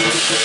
Oh!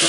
Los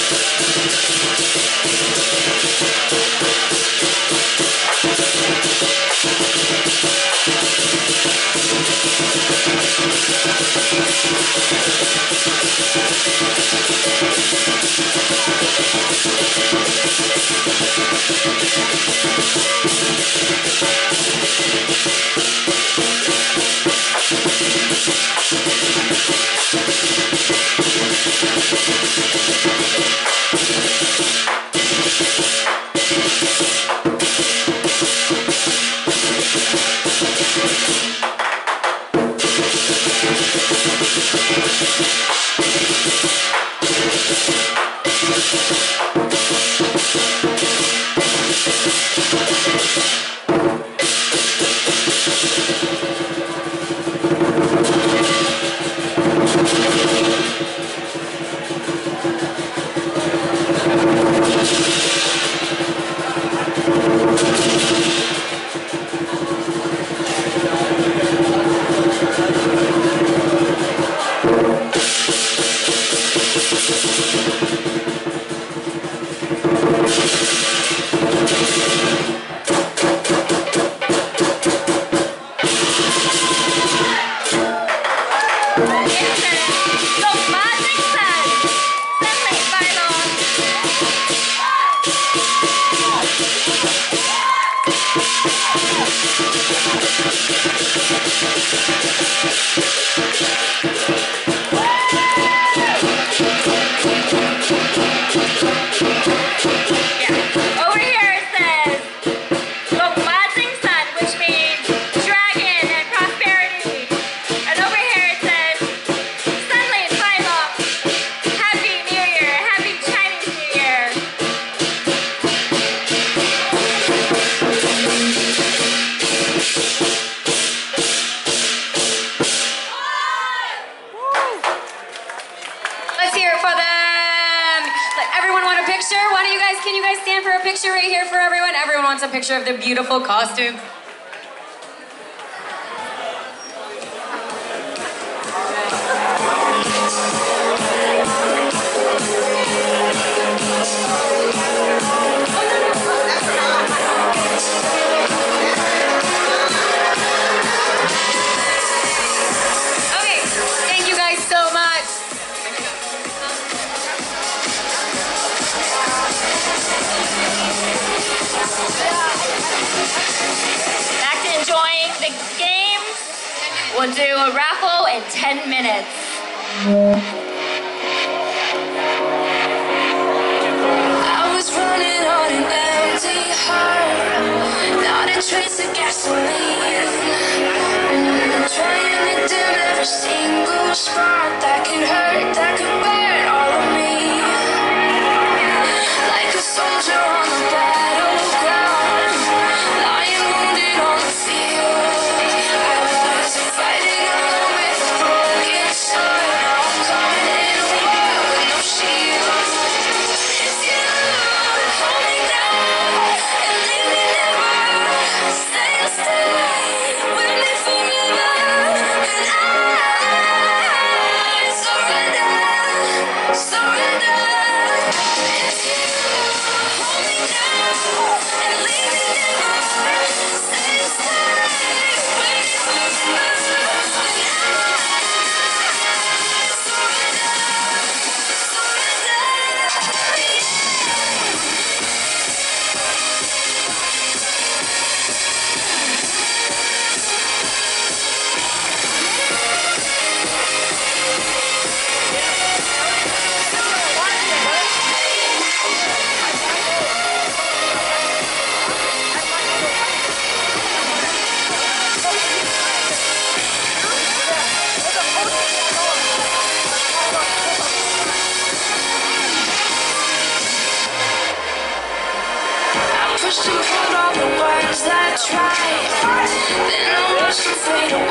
picture of their beautiful costumes. Back to enjoying the game. We'll do a raffle in 10 minutes. running on an empty heart Not a trace of gasoline sweet. away.